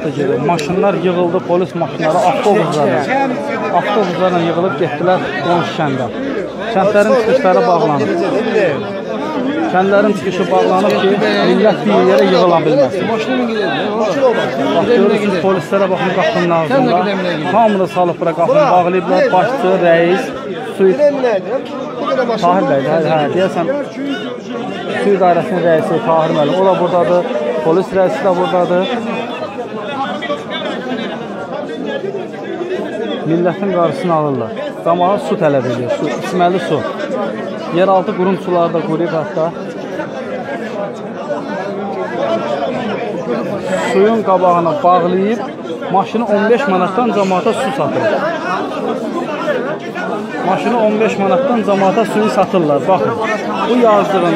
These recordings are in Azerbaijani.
vaxtı gedir. Maşınlar yığıldı, polis maşınları, avtobuslarla. Avtobuslarla yığılıb getdilər qonşu kəndə. Kəndlərin çıxışları bağlandı. Kəndlərin çıxışı bağlanıb ki, millət bir yerə yığıla bilməsin. Bax, görürsünüz polislərə baxın qapının ağzında. Hamını salıb bura qapını bağlayıblar. Başçı, rəis, suit. Tahir bəy, hə, hə, deyəsən su idarəsinin rəisi Tahir müəllim. O da burdadır. Polis rəisi də burdadır. Millətin qarşısını alırlar. Camaat su tələb edir, su, içməli su. Yeraltı qurum suları da quruyub hətta. Suyun qabağını bağlayıb maşını 15 manatdan camaata su satır. Maşını 15 manatdan camaata suyu satırlar. Baxın. Bu yazdığın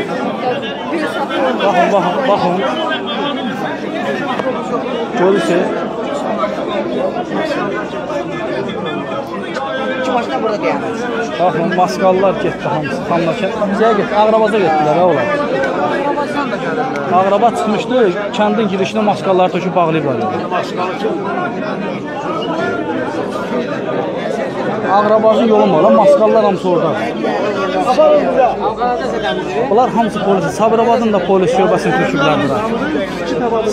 Baxın, baxın, baxın. Görürsünüz. Maşına burada dayanır. Baxın, maskallar getdi hamısı. Xanlaşə. Bizə getdi, Ağrabaza getdilər, hə olar. Arabasından da gəlirlər. Ağraba çıxmışdı, kəndin girişinə maskalları töküb bağlayıblar. Ağrabazın yolu mu? Lan maskallar hamısı orada. Bunlar hamısı polis. Sabirabadın da polis şöbəsini töküblər bura.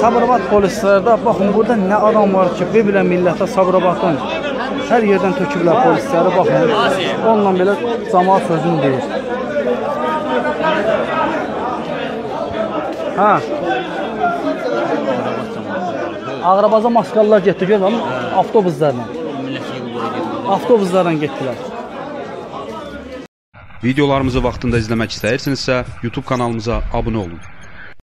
Sabirabad polislərdə baxın burada nə adam var ki, belə millətə Sabirabaddan hər yerdən töküblər polisləri baxın. Onunla belə cəmaət sözünü deyir. Hə. Ağrabaza maskallar getdi gör lan avtobuslarla. Avtobuslarla getdilər. Videolarımızı vaxtında izləmək istəyirsinizsə, YouTube kanalımıza abunə olun.